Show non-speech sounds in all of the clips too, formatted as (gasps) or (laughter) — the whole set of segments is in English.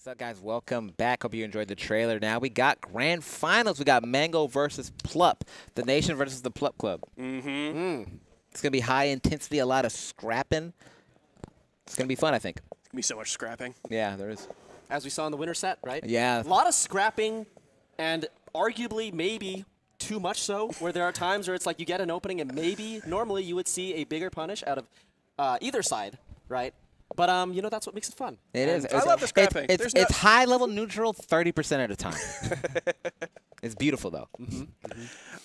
What's up, guys? Welcome back. Hope you enjoyed the trailer. Now we got grand finals. We got Mango versus Plup, the Nation versus the Plup Club. Mm-hmm. It's gonna be high intensity, a lot of scrapping. It's gonna be fun, I think. It's Gonna be so much scrapping. Yeah, there is. as we saw in the winter set, right? Yeah. A lot of scrapping, and arguably maybe too much so, where there are times where it's like you get an opening and maybe normally you would see a bigger punish out of uh, either side, right? But um, you know that's what makes it fun. It is. I love the scrapping. It's, There's it's, it's high level neutral 30% at a time. (laughs) it's beautiful, though.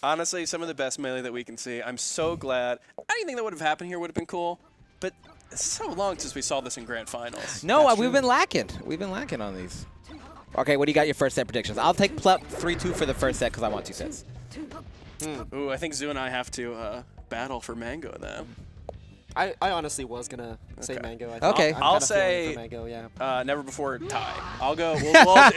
Honestly, some of the best melee that we can see. I'm so glad. Anything that would have happened here would have been cool, but it's so long since we saw this in grand finals. No, uh, we've been lacking. We've been lacking on these. Okay, what do you got your first set predictions? I'll take Plup 3-2 for the first set because I want two sets. Ooh, I think Zoo and I have to uh, battle for Mango then. I, I honestly was gonna say Okay. mango. I Okay. I'm I'll kinda feeling say- mango. Yeah. Uh, never before tie. I'll go. We'll, (laughs) we'll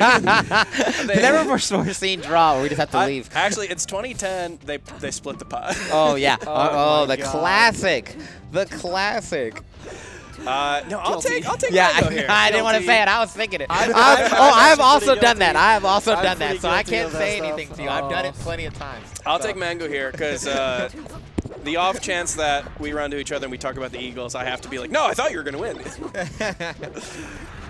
they- Never before seen draw we just have to I- leave. Actually, it's 2010. They they split the pot. (laughs) Oh, yeah. Oh oh, oh, the God. classic. The classic. Uh, no, I'll Guilty. take I'll take Yeah, Mango I, (laughs) here. I didn't want to say it. I was thinking it. I'm- I've- I'm- oh, I'm I have also pretty done that. I have also I'm done that, so I can't say stuff. anything to you. I've done it Oh. plenty of times. I'll So- take Mango here because uh, the off chance that we run to each other and we talk about the Eagles, I have to be like, no, I thought you were going to win.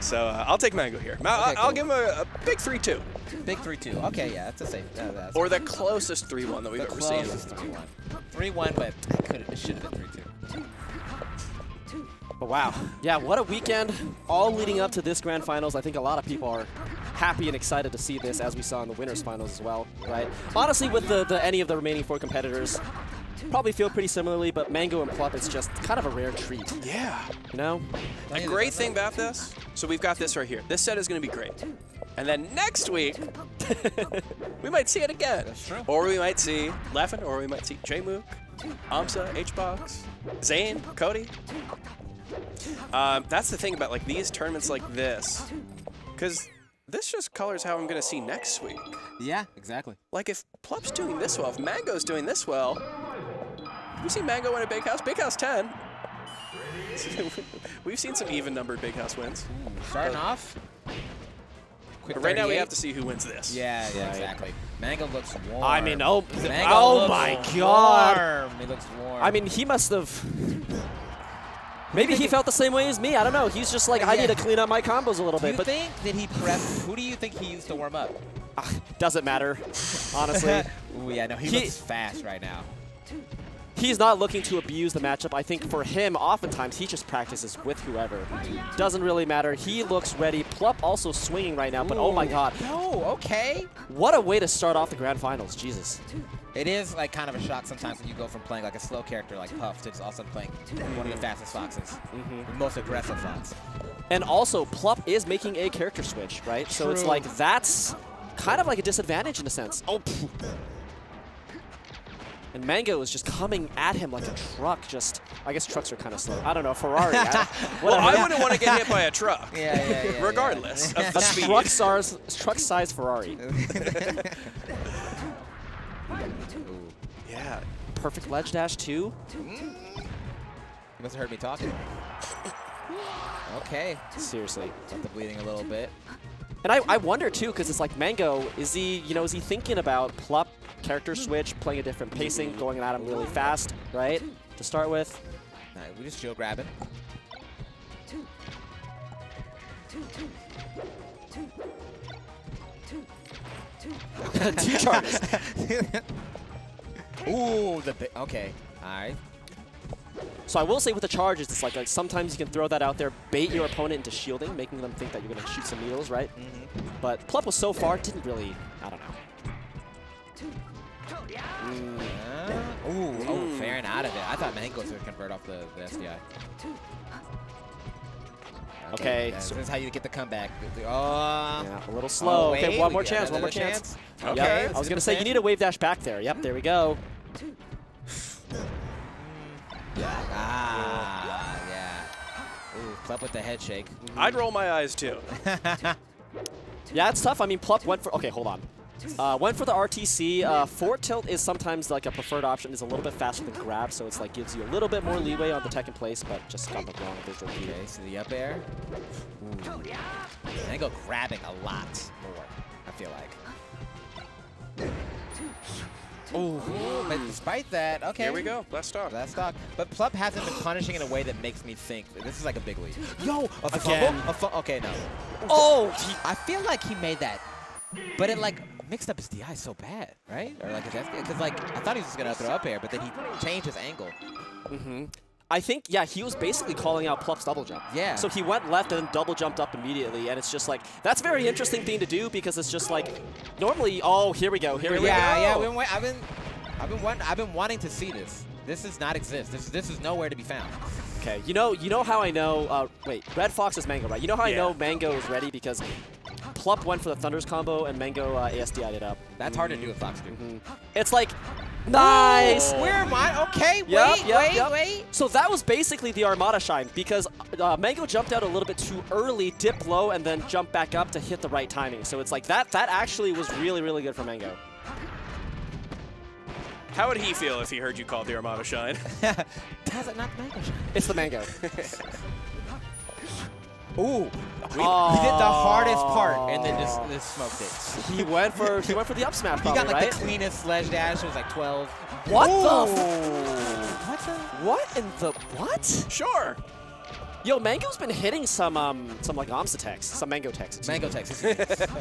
so uh, I'll take Mango here. Ma- Okay, I'll cool. give him a, a big 3-2. Big 3-2. Okay, yeah, that's a safe. Uh, that's Or the closest 3-1 that we've the ever seen. closest 3-1. 3-1, but it should have been 3-2. But wow. Yeah, what a weekend. All leading up to this grand finals. I think a lot of people are happy and excited to see this as we saw in the winners finals as well, right? Honestly, with the, the any of the remaining four competitors, probably feel pretty similarly, but Mango and Plup is just kind of a rare treat, Yeah. you know? A great thing about this, so we've got this right here. This set is going to be great. And then next week, (laughs) we might see it again. That's true. Or we might see Leffen, or we might see J-Mook, Amsa, H-Box, Zane, Cody. Um, that's the thing about like these tournaments like this, because this just colors how I'm going to see next week. Yeah, exactly. Like if Plup's doing this well, if Mango's doing this well, we see Mango win a Big House. Big House 10. (laughs) We've seen some even-numbered Big House wins. Hmm, starting off. Quick But right now we have to see who wins this. Yeah, yeah, exactly. Mango looks warm. I mean, oh, Mango oh looks my god. warm. He looks warm. I mean, he must have. Maybe he felt the same way as me. I don't know. He's just like, I Yeah. need to clean up my combos a little do you bit. But think that he prep? Who do you think he used to warm up? ah, doesn't matter, honestly. (laughs) Ooh, yeah, no, he, He- looks fast right now. he's not looking to abuse the matchup. I think for him, oftentimes he just practices with whoever. Doesn't really matter. He looks ready. Plup also swinging right now, but oh my god, No, okay. what a way to start off the grand finals. Jesus. It is like kind of a shock sometimes when you go from playing like a slow character like Puff to just also playing one of the fastest foxes, mm-hmm. the most aggressive fox. And also, Plup is making a character switch, right? So it's like that's kind of like a disadvantage in a sense. Oh. phew. And Mango is just coming at him like a truck. Just, I guess trucks are kind of slow. I don't know, (laughs) Ferrari. I, Well. I wouldn't want to get hit by a (laughs) truck. Yeah, yeah, yeah. Regardless of the a speed. truck size, truck size Ferrari. (laughs) Yeah. Perfect ledge dash too. You must have heard me talking. Okay. Seriously. Got the bleeding a little bit. And I, I wonder too, because it's like Mango, is he, you know, is he thinking about Plup, character switch, playing a different pacing, going at him really fast, right? To start with. All right, we just chill grabbing. (laughs) (laughs) Two charges. Ooh, the bi- okay. All right. So I will say with the charges, it's like, like sometimes you can throw that out there, bait your opponent into shielding, making them think that you're going to shoot some needles, right? But Plup was so far didn't really, I don't know. Uh, ooh, oh, fair and out of it. I thought Mango was going to convert off the, the SDI. Okay, yeah, so- this is how you get the comeback. Oh, Yeah, a little slow. Oh, wait, okay, one more chance, one more another chance. chance. Yep, Okay, I was going to say, you need a wave dash back there. Yep, there we go. Ah, yeah. Ooh, Plup with the head shake. I'd roll my eyes too. (laughs) Yeah, it's tough. I mean, Plup went for, okay, hold on. Uh, went for the RTC. Uh, forward tilt is sometimes like a preferred option. is a little bit faster than grab, so it's like gives you a little bit more leeway on the tech in place, but just got the wrong visual cue. Okay, so the up air. Ooh. And they go grabbing a lot more, I feel like. Ooh, but despite that, okay. Here we go. Last stock. Last stock. But Plup hasn't been punishing in a way that makes me think this is like a big lead. Yo, A again. fumble? A fu- okay, no. Oh, he, I feel like he made that, but it like mixed up his DI so bad, right? Or like, because like I thought he was just gonna throw up air, but then he changed his angle. Mm-hmm. I think, yeah, he was basically calling out Plup's double jump. Yeah. So he went left and then double jumped up immediately, and it's just like, that's a very interesting thing to do because it's just like, normally, oh, here we go, here we yeah, go. yeah. I've been, wait- I've been, I've been, I've been wanting to see this. This does not exist. This, this is nowhere to be found. Okay, you know, you know how I know, uh, wait, Red Fox is Mango, right? You know how I know Mango is ready because Plup went for the Thunders combo and Mango uh, ASDI'd it up. That's hard to do with Fox, dude. It's like, nice! Where am I? Okay, wait, Yup, yup, wait, yup. wait. So that was basically the Armada shine because uh, Mango jumped out a little bit too early, dipped low, and then jumped back up to hit the right timing. So it's like that. That actually was really, really good for Mango. How would he feel if he heard you call the Armada Shine? (laughs) How's it not mango shot? It's the Mango. (laughs) Ooh, we, Oh. he did the hardest part and then just, just smoked it. he went for he went for the up smash. (laughs) He got like right? the cleanest sledge dash. It was like 12. What the? F- What the? What in the what? sure. Yo, Mango's been hitting some um some like Amsa techs, some Mango techs. excuse Mango me. Texas. (laughs)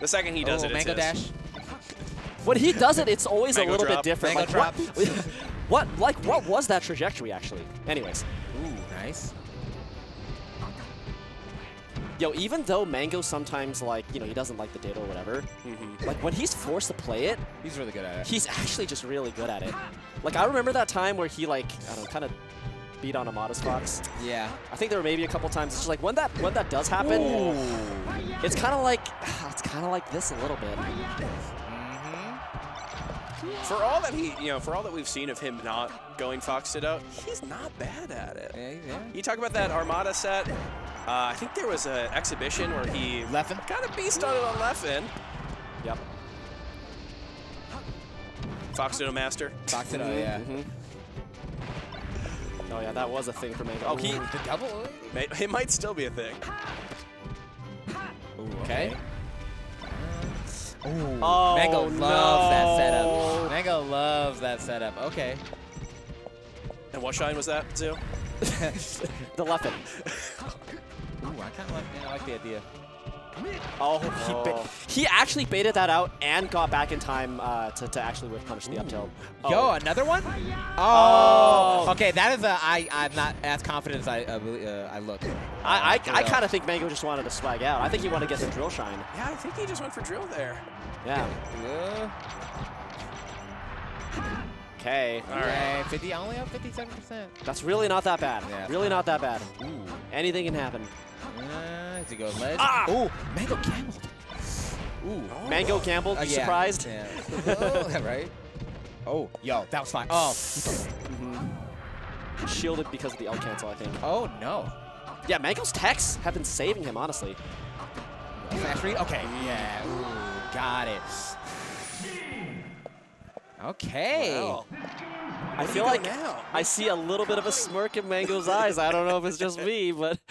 The second he does oh, it, mango his. dash. When he does it, it's always Mango a little drop. bit different. Mango like, What, (laughs) what like what was that trajectory actually? Anyways. Ooh, nice. Yo, even though Mango sometimes like, you know, he doesn't like the data or whatever, mm-hmm. like when he's forced to play it, He's really good at it. he's actually just really good at it. Like I remember that time where he like, I don't know, kind of beat on Armada's Fox. Yeah. I think there were maybe a couple times. It's just like when that when that does happen, it's kind of like (sighs) it's kind of like this a little bit. Mm-hmm. For all that he, you know, for all that we've seen of him not going Foxed it out, he's not bad at it. Yeah, yeah. You talk about that Armada set. Uh, I think there was an exhibition where he Leffen? kind of beast on it on Leffen. Yep. Fox Ditto Master. Fox it, oh mm-hmm. yeah. Mm-hmm. Oh yeah, that was a thing for Mango. Oh, he Ooh, the double. It might still be a thing. Ooh, Okay. Uh, Ooh, Oh, Mango loves that setup. Mango loves that setup. Okay. And what shine was that, Zoo? (laughs) the Leffen. (laughs) Ooh, I kind of like, yeah, I like the idea. Oh, (laughs) he, ba- he actually baited that out and got back in time uh, to, to actually whiff punish the up tilt. Yo, Oh. another one? Oh. Oh. Okay, that is a. I. I'm not as confident as I. Uh, uh, I look. I, I, I kind of think Mango just wanted to swag out. I think he wanted to get the drill shine. Yeah, I think he just went for drill there. Yeah. Okay. All right. 50. Only up 57%. That's really not that bad. Yeah, really not. not that bad. Ooh. Anything can happen. Uh, he go ledge? Ah! Ooh, Mango gambled. Ooh. Mango gambled. Uh, you (laughs) yeah. surprised? Yeah. Oh, right? Oh, yo, that was fine. Oh. Shielded because of the L cancel, I think. Oh, no. Yeah, Mango's techs have been saving him, honestly. Flash read? Okay. Yeah. Ooh, got it. Okay. Well, I feel like now? I see a little bit of a smirk in Mango's eyes. I don't know if it's just me, but (laughs)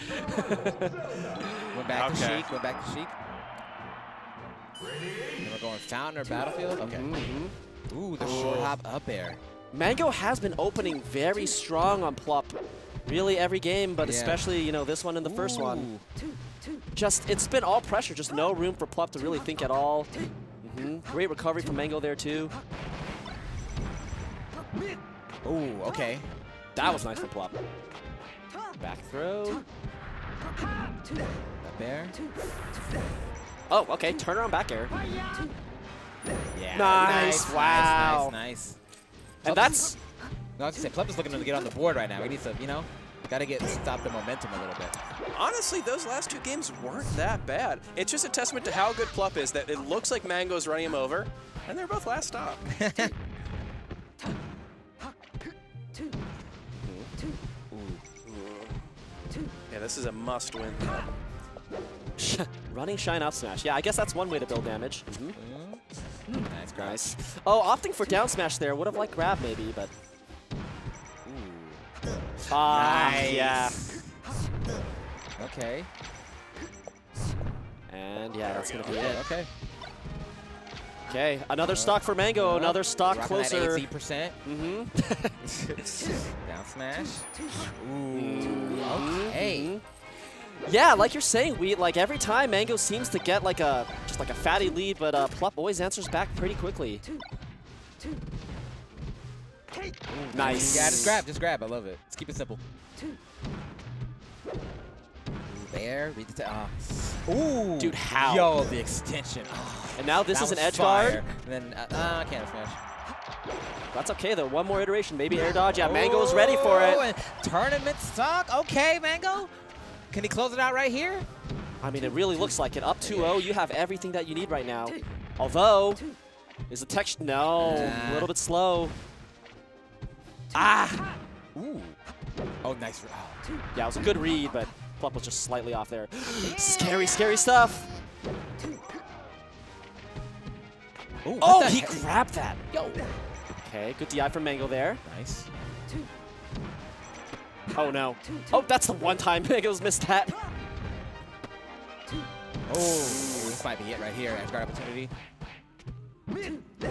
Went back to Okay. Sheik. Went back to Sheik. And we're going Fountain or Battlefield? Okay. Mm-hmm. Ooh, the short hop up air. Mango has been opening very strong on Plup. Really every game, but Yeah. especially, you know, this one and the first one. Just, it's been all pressure, just no room for Plup to really think at all. hmm Great recovery from Mango there, too. Ooh, okay. That was nice from Plup. Back throw. Up air. Oh, okay, turn around back air. Yeah. Nice, wow. Nice, nice, nice. And that's, No, I was gonna say, Plup is looking to get on the board right now. He needs to, you know, gotta get stop the momentum a little bit. honestly, those last two games weren't that bad. It's just a testament to how good Plup is that it looks like Mango's running him over, and they're both last stop. (laughs) this is a must win. (laughs) Running Shine Up Smash. Yeah, I guess that's one way to build damage. Mhm. Nice grab. Nice. Oh, opting for down smash there. Would have liked grab maybe, but. Ah, Nice. yeah. Okay. And yeah, that's gonna be it. Okay. Okay, another stock for Mango. Another stock closer. That percent. Mm-hmm. (laughs) Down smash. Ooh. Okay. Yeah, like you're saying, we like every time Mango seems to get like a just like a fatty lead, but uh, Plup always answers back pretty quickly. Nice. Yeah, just grab. Just grab. I love it. Let's keep it simple. Ooh, There. Read the. ta- Uh, ooh. Dude, how? Yo, the extension. Oh, (sighs) And now this that is an was edge guard. And then uh, uh, I can't smash. That's okay though. One more iteration, maybe air dodge. Yeah, Mango's ready for it. and Tournament stock. Okay, Mango. Can he close it out right here? I mean, it really looks like it. Up 2-0, you have everything that you need right now. Although, is the text no a little bit slow? Ah, Ooh. Oh, nice. Oh. yeah, it was a good read, but Plup was just slightly off there. (gasps) scary, scary stuff. Ooh, Oh, he heck? grabbed that. Yo. Okay, good DI from Mango there. Nice. Oh no. Oh, that's the one time (laughs) Mango's missed that. Oh, this might be it right here. Edge guard opportunity.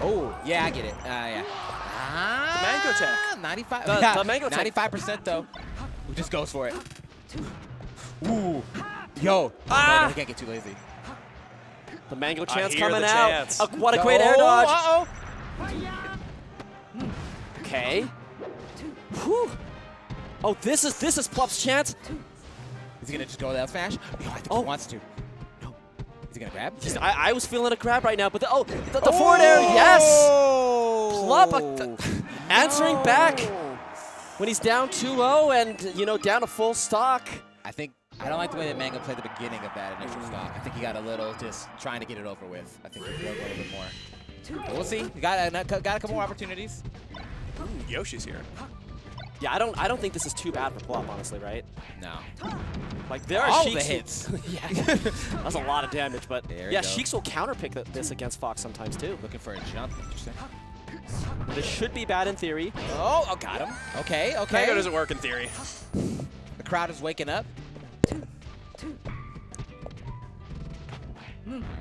Oh, yeah, I get it. Uh, yeah. Ah, Mango tech. 95. The- yeah, the mango tech. 95% (laughs) though. Who just goes for it. Ooh. Yo. Ah. No, they can't get too lazy. The Mango chance coming the out. chance. Oh, what a great air Oh, dodge. Uh-oh. Okay. Whew. Oh, this is this is Plup's chance. Is he gonna just go that smash? Yo, I think Oh. he wants to. No. Is he gonna grab? He's- I, I was feeling a grab right now, but the, oh, the, the forward air, yes. Plup uh, th- answering back when he's down 2-0 and you know down a full stock. I think I don't like the way that Mango played the beginning of that initial stock. I think he got a little just trying to get it over with. I think he broke a little bit more. But we'll see. We got a, got a couple more opportunities. Yoshi's here. Yeah, I don't I don't think this is too bad for Plup, honestly, right? No. Like there are All the Sheiks hits. (laughs) yeah, that's a lot of damage, but There yeah, go. Sheiks will counterpick th this against Fox sometimes too. Looking for a jump. Interesting. This should be bad in theory. Oh, oh, got him. Okay, okay. Mango doesn't work in theory. The crowd is waking up.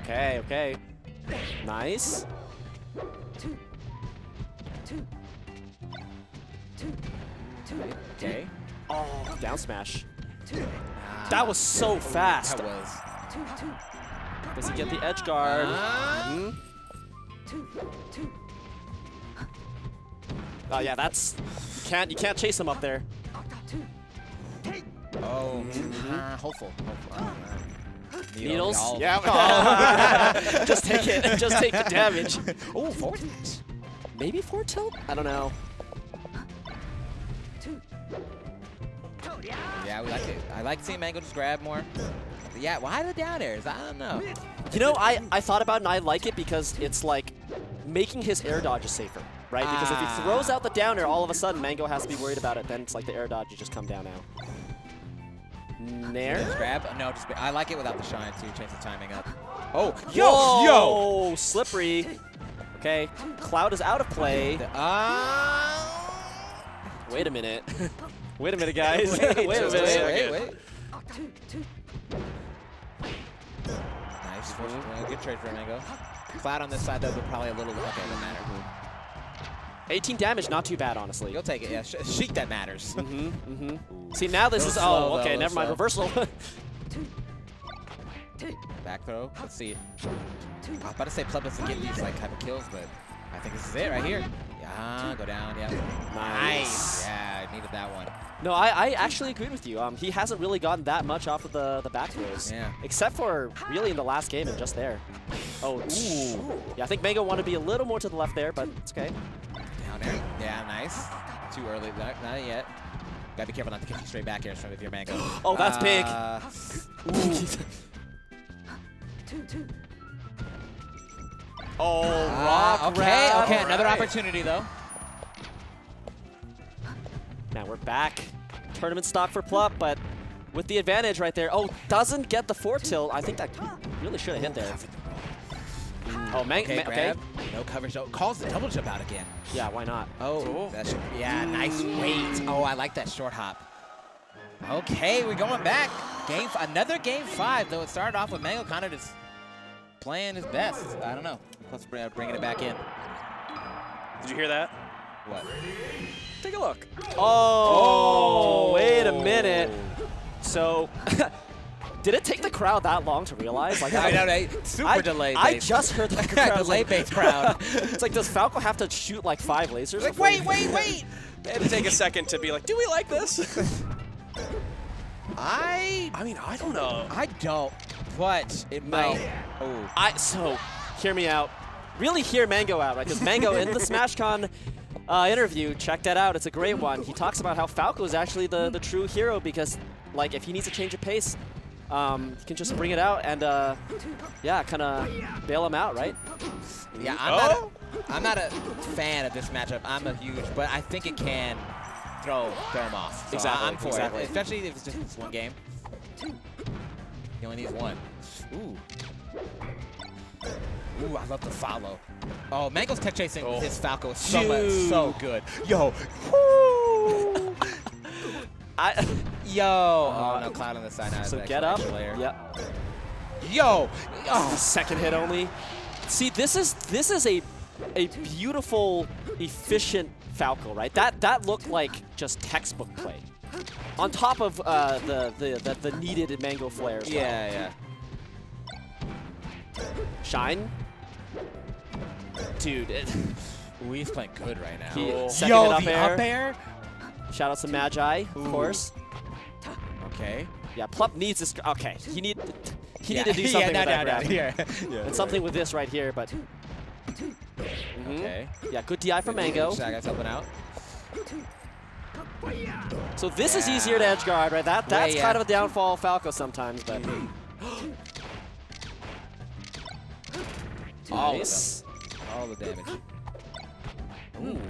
Okay, okay. Nice. Okay. Oh, down smash. That was so fast. That was. Does he get the edge guard? Ah. Mhm. Oh yeah, that's you can't you can't chase him up there. Oh, ah, hopeful. hopeful. Ah, Needle, Needles? all- Yeah. (laughs) (laughs) just take it. (laughs) Just take the damage. Oh, forward smash. Maybe four tilt? I don't know. Yeah, we like it. I like seeing Mango just grab more. Yeah, why the down airs? I don't know. You know, I, I thought about it and I like it because it's like making his air dodge is safer, right? Because if he Ah. throws out the down air, all of a sudden Mango has to be worried about it. Then it's like the air dodge, you just come down now. Nair? Just grab? No, just I like it without the shine too. Change the timing up. Oh, yo, Whoa, yo. Slippery. Okay, Cloud is out of play. Ah. Wait a minute. Wait a minute, (laughs) (laughs) guys. wait, Wait a minute. wait, wait. Nice. Uh, Good trade for Mango. Cloud on this side though, but probably a little. Okay, doesn't matter. 18 damage, not too bad, honestly. You'll take it. Yeah, sh Sheik that matters. Mm-hmm, mm-hmm. See, now this is, slow, oh, okay, never mind, slow. reversal. (laughs) Back throw. Let's see. I was about to say Plup doesn't get these like type of kills, but I think this is it right here. Yeah, go down. Yeah. Nice. Yeah, I needed that one. no, I, I actually agreed with you. Um, he hasn't really gotten that much off of the, the back throws. Yeah. Except for really in the last game and just there. Oh, ooh. Yeah, I think Mango wanted to be a little more to the left there, but it's okay. There. Yeah, nice. Too early. Not, not yet. Gotta be careful not to catch you straight back here with your mango. (gasps) Oh, that's big. Uh, oh, uh, okay, okay. Another Alright. opportunity though. Now we're back. Tournament stock for Plup, but with the advantage right there. Oh, doesn't get the four tilt. I think that really should have hit there. Mm. Oh, man, Okay, ma- okay. grab. No coverage. Oh, calls the double jump out again. Yeah, why not? Oh, that should, yeah, nice weight. Oh, I like that short hop. Okay, we're going back. Game, f- another game five, though it started off with Mango kind of just playing his best. I don't know. Let's bringing it back in. Did you hear that? What? Take a look. Oh, oh. wait a minute. So, (laughs) did it take the crowd that long to realize? Like, (laughs) I know, they super I, delayed. I just heard that (laughs) crowd. was delay like- based crowd. (laughs) it's like, does Falco have to shoot like five lasers? like, before wait, wait, wait. They had to take a second to be like, do we like this? I I mean, I don't know. I don't, but it No. might. Oh, I so hear me out. Really hear Mango out, right? Because Mango in the SmashCon uh, interview, check that out. It's a great one. He talks about how Falco is actually the the true hero because, like, if he needs a change of pace, um, he can just bring it out and, uh, yeah, kind of bail him out, right? yeah. I'm Oh. not. A, I'm not a fan of this matchup. I'm a huge, but I think it can throw throw him off. So Exactly, I'm for exactly. it, especially if it's just this one game. He only needs one. Ooh. Ooh, I love the follow. Oh, Mango's tech chasing Oh. his Falco so much, so good. Yo, (laughs) (laughs) I (laughs) yo. Oh no, cloud on the side now. so get up. extra layer. Yep. Yo. Oh, Second hit only. See, this is this is a a beautiful, efficient Falco, right? That that looked like just textbook play. On top of uh, the, the, the the needed mango flare. well. yeah, yeah. Shine. Dude, it, he's playing good right now. He- Yo, up the air. up air. Shout out to Magi, of Ooh. course. Okay. Yeah, Plup needs this. Okay, he need he Yeah. need to do (laughs) something yeah, with no, that no, grab. no, yeah. (laughs) yeah. And something with this right here, but Mhm. Okay. yeah, good DI from Mango. Shy guy's helping out. So this is easier to edge guard, right? That that's Yeah, kind of a downfall of Falco sometimes, but (gasps) All of nice. All the damage.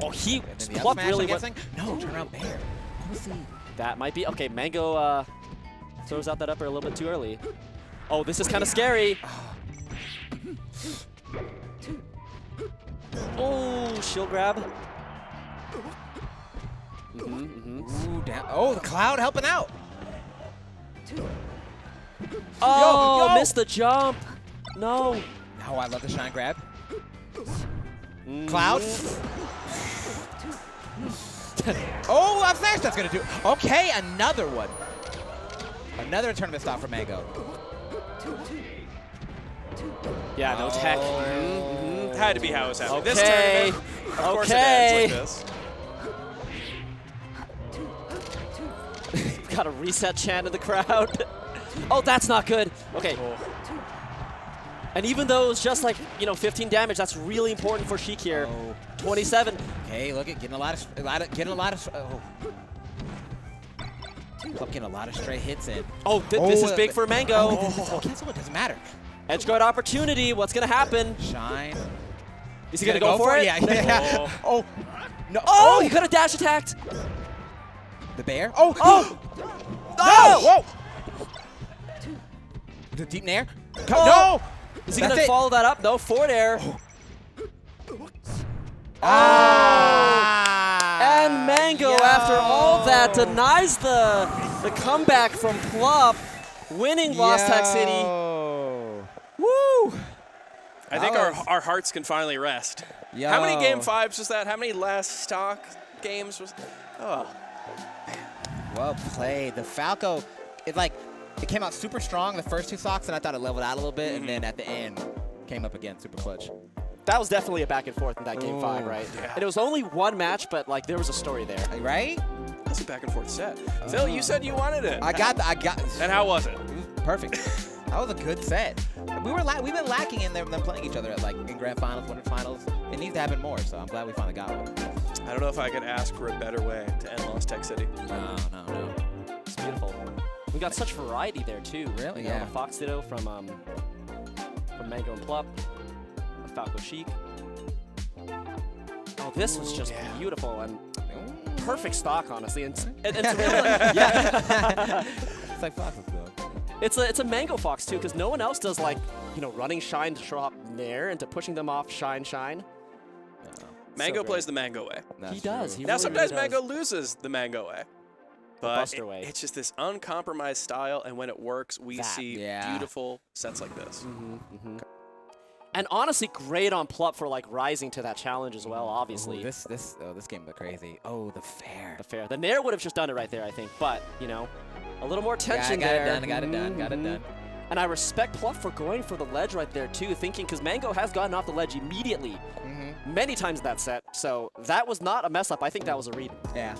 Oh, he And then the up Plup smash, really guessing? No, turn around bear. That might be okay. Mango uh, throws out that upper a little bit too early. Oh, this is kind of scary. Oh, shield grab. hmm hmm Ooh, down. Oh, the cloud helping out. Oh, yo. missed the jump. No. Oh, I love the shine grab. Mm. Cloud. Oh, up smash. That's gonna do. Okay, another one. Another tournament stop for Mango. Yeah, no tech. Oh. Mhm, Had to be how it was happening. This Okay. tournament, of course Okay. it ends like this. (laughs) Got a reset chant in the crowd. (laughs) oh, that's not good. Okay. And even though it's just like, you know, 15 damage, that's really important for Sheik here. Oh. 27. Okay, look at getting a lot of, a lot of getting a lot of. Oh. A lot of straight hits in. Oh, th this Oh, is big for Mango. Oh, this cancel. It doesn't matter. Edge guard opportunity. What's going to happen? Shine. Is he going to go, for it? Yeah. yeah. (laughs) Oh. No. Oh, oh. he could have dash attacked. The bear. Oh. (gasps) Oh! No! Whoa! The deep nair. Co- Oh! No! Is he going to follow that up? No, forward air. (gasps) Ah! And Mango, after all that, denies the the comeback from Plup, winning Lost Tech City. Yo. Woo! I think our, our hearts can finally rest. How many game fives was that? How many last stock games was? Oh, Well played. The Falco, it like, it came out super strong the first two stocks, and I thought it leveled out a little bit, and mm-hmm. then at the end, came up again super clutch. That was definitely a back and forth in that game five, right? Yeah. And it was only one match, but like there was a story there. Right? that's a back and forth set. Uh-huh. Phil, you said you wanted it. I got the, I got. (laughs) And how was it? It perfect. (laughs) that was a good set. We were la- we've been lacking in them, them playing each other at like in grand finals, winter finals. It needs to happen more. So I'm glad we finally got one. I don't know if I could ask for a better way to end Lost Tech City. No, no, no. It's beautiful. We got such variety there too. Really? You know, Yeah. The Fox Ditto from um from Mango and Plup, a Falco Sheik. Oh, this was just Yeah. beautiful and perfect stock, honestly. And, and, and to (laughs) really- yeah. like Fox. though. It's a it's a Mango Fox too, because no one else does like you know running shine to drop nair into pushing them off shine shine. Mango great. plays the Mango way. That's he does. He now really, sometimes really Mango loses the Mango way. But Buster it- way. it's just this uncompromised style, and when it works, we That, see yeah. beautiful sets like this. Mm-hmm, And honestly, great on Plup for like rising to that challenge as well. Obviously, Ooh, this this oh this game looked crazy. Oh the fair. the fair. The nair would have just done it right there, I think. But you know, a little more Yeah, I tension got there. it done. Got it done. Got it done. And I respect Plup for going for the ledge right there too, thinking because Mango has gotten off the ledge immediately Mm-hmm. many times in that set. So that was not a mess up. I think that was a read. Yeah.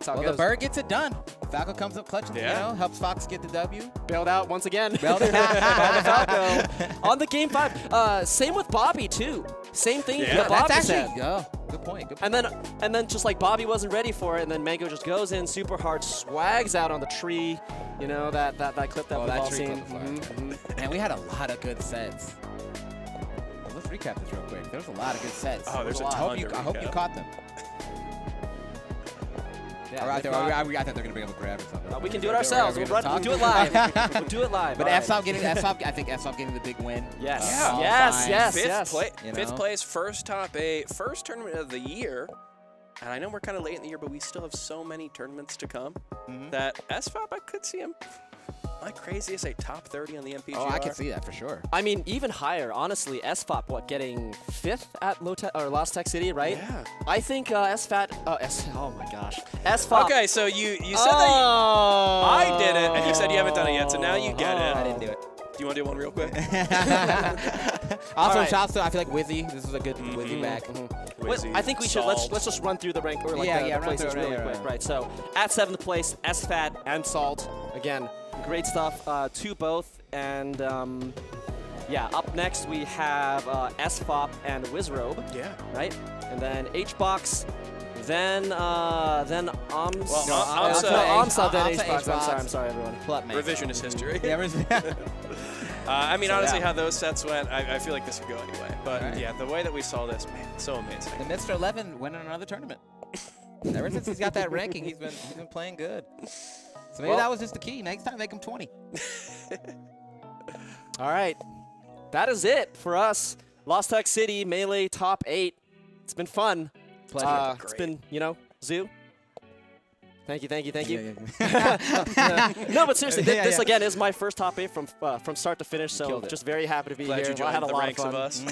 That's Well, it the bird gets it done. Falco comes up clutch. Yeah. You know, helps Fox get the W. bailed out once again. Bailed it (laughs) out. Falco. On the game five. Uh, same with Bobby too. Same thing Yeah, that Bobby That's said. actually. Oh, good point. Good point. And then, and then, just like Bobby wasn't ready for it, and then Mango just goes in super hard, swags out on the tree. You know that that, that clip that Oh, we've that all tree seen. clip was fire. Mhm, mhm. Man, we had a lot of good sets. Well, let's recap this real quick. There's a lot of good sets. Oh, there's a lot. I ton hope you, I hope you caught them. Yeah, Or I, if think, not- or I, I thought they're gonna bring up a grab or something. Uh, we can do it ourselves. we're We'll, run, we'll do it live. (laughs) we'll do it live. But All right. Getting I think FSOP getting the big win. Yes. Uh, Yeah. Yes, yes. Fifth, pla- You fifth place, first top eight, first tournament of the year. And I know we're kind of late in the year, but we still have so many tournaments to come Mhm. that SFOP, I could see him. My craziest, a top 30 on the MPGR. Oh, I can see that for sure. I mean, even higher, honestly, SFOP, what, getting fifth at Low Tech or Lost Tech City, right? Yeah. I think uh, SFAT, uh, S, oh my gosh, SFOP. Okay, so you, you said that oh, I did it, and you said you haven't done it yet, so now you get it. I didn't do it. do you want to do one real quick? (laughs) also, right. shouts to I feel like Wizzy. This was a good Wizzy Mhm. back. Wait, Wizzy, I think we should let's let's just run through the rank or like Yeah, the, yeah, the run through places really yeah, quick, right. right? So at seventh place, SFAT and Salt. Again, great stuff. Uh, to both, and um, yeah, up next we have uh, SFOP and Wizzrobe, Yeah. right? And then HBox, then uh, then OMS. Well, no, Am- uh, Amsa- no, Amsa, then Amsa, HBox. I'm sorry, I'm sorry, everyone. Plup, man. Revisionist history. (laughs) Yeah, (laughs) Uh, I mean, So, honestly, yeah. how those sets went, I, I feel like this could go anyway. But Alright. yeah, the way that we saw this, man, so amazing. and Mr. Eleven winning another tournament. (laughs) Ever since he's got that ranking, he's been he's been playing good. So maybe Well- that was just the key. Next time, make them 20. (laughs) All right. That is it for us. Lost Tech City, Melee top eight. It's been fun. Pleasure. Uh, it's Great. been, you know, Zoo. Thank you, thank you, thank you. Yeah, yeah, yeah. (laughs) no, but seriously, thi- Yeah, this yeah. again is my first top eight from uh, from start to finish. So just very happy to be Glad here. you I had a the lot ranks of of us.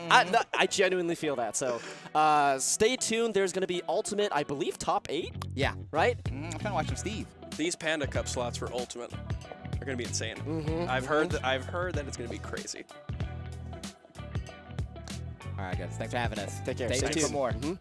(laughs) I, no, I genuinely feel that. So uh, stay tuned. There's going to be ultimate, I believe, top eight, yeah. right? Mm, I'm trying to watch some Steve. These Panda Cup slots for Ultimate are going to be insane. Mm-hmm. I've heard that I've heard that it's going to be crazy. All right, guys. Thanks for having us. Take care. Stay Stay tuned for tuned. more. Mhm.